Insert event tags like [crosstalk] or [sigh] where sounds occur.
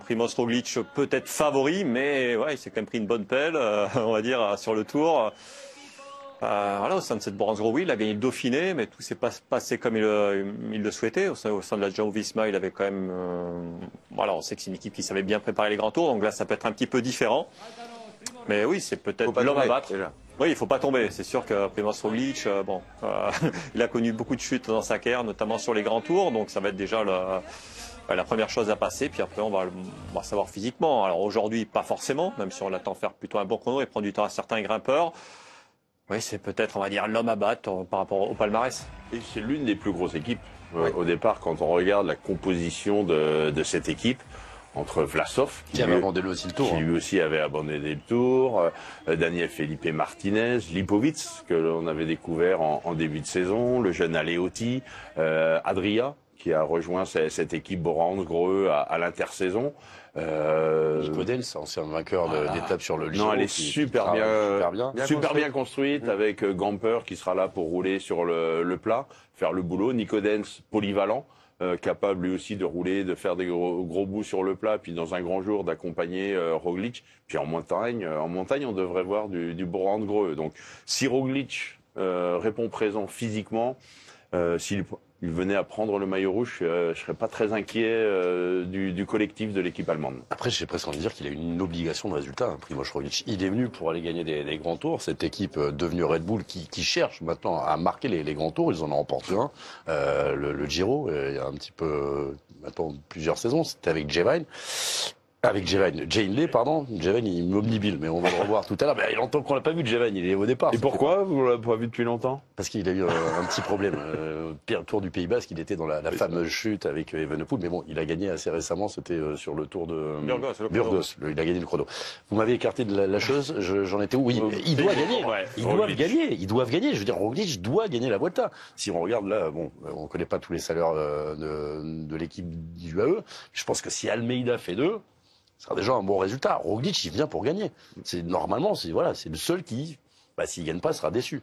Primoz Roglic peut-être favori, mais ouais, il s'est quand même pris une bonne pelle, euh, [laughs] on va dire, sur le tour. Euh, voilà, au sein de cette bronze Gros il a gagné le Dauphiné, mais tout s'est pas passé comme il, le- il le souhaitait. Au sein, au sein de la Jumbo Visma, il avait quand même. euh, voilà, on sait que c'est une équipe qui savait bien préparer les grands tours, donc là, ça peut être un petit peu différent. Mais oui, c'est peut-être l'homme à battre. déjà. Oui, il faut pas tomber. C'est sûr que Primoz Roglic, euh, bon, euh, [laughs] il a connu beaucoup de chutes dans sa carrière, notamment sur les grands tours, donc ça va être déjà la, la première chose à passer. Puis après, on va, on va savoir physiquement. Alors aujourd'hui, pas forcément, même si on l'attend faire plutôt un bon chrono et prendre du temps à certains grimpeurs. Oui, c'est peut-être, on va dire, l'homme à battre euh, par rapport au palmarès. Et c'est l'une des plus grosses équipes. Euh, Au départ, quand on regarde la composition de, de cette équipe, entre Vlasov, Qui avait lui- abandonné aussi le tour. qui hein. lui aussi avait abandonné le tour, euh, Daniel Felipe Martinez, Lipovic, que l'on avait découvert en, en début de saison, le jeune Aleotti, euh, Adria, qui a rejoint ce- cette équipe Borans Greux à, à l'intersaison. Euh, Nico Dens, ancien vainqueur voilà. d'étape sur le Giro. non, elle est super bien, super bien. Bien super construite. bien construite avec euh, Gamper qui sera là pour rouler sur le, le plat, faire le boulot. Nico Dens, polyvalent, euh, capable lui aussi de rouler, de faire des gros, gros bouts sur le plat, puis dans un grand jour d'accompagner euh, Roglic. Puis en montagne, euh, en montagne, on devrait voir du, du Borand Greux. Donc si Roglic euh, répond présent physiquement, euh, s'il il venait à prendre le maillot rouge, euh, je serais pas très inquiet euh, du, collectif de l'équipe allemande. Après, j'ai presque envie de dire qu'il a une obligation de résultat, hein, Primoz. Il est venu pour aller gagner des, grands tours. Cette équipe euh, devenue Red Bull qui, cherche maintenant à marquer les, les grands tours, ils en ont remporté un. Euh, le, Giro, il y a un petit peu, maintenant plusieurs saisons, c'était avec Jevine. Avec Jevine, Jane Lay, pardon. Jevine, il m'omnibile, mais on va le revoir tout à l'heure. Ben, il entend qu'on l'a pas vu de Jevine, il est au départ. Et pourquoi vous l'avez pas vu depuis longtemps? Parce qu'il a eu euh, un petit problème. Euh, pire tour du Pays Basque, il était dans la, la fameuse chute avec euh, Evenepoel, mais bon, il a gagné assez récemment, c'était sur le tour de Burgos, le chrono. Burgos, le- il a gagné le chrono. Vous m'avez écarté de la, la chose, je- j'en étais où? Oui, ils doivent gagner. ouais, ils Roglic. doivent gagner, ils doivent gagner. Je veux dire, Roglic doit gagner la Vuelta. Si on regarde là, bon, on connaît pas tous les salaires de, de l'équipe du AE. Je pense que si Almeida fait deux, ce sera déjà un bon résultat. Roglic, il vient pour gagner. C'est normalement, c'est voilà, c'est le seul qui, bah, s'il gagne pas, sera déçu.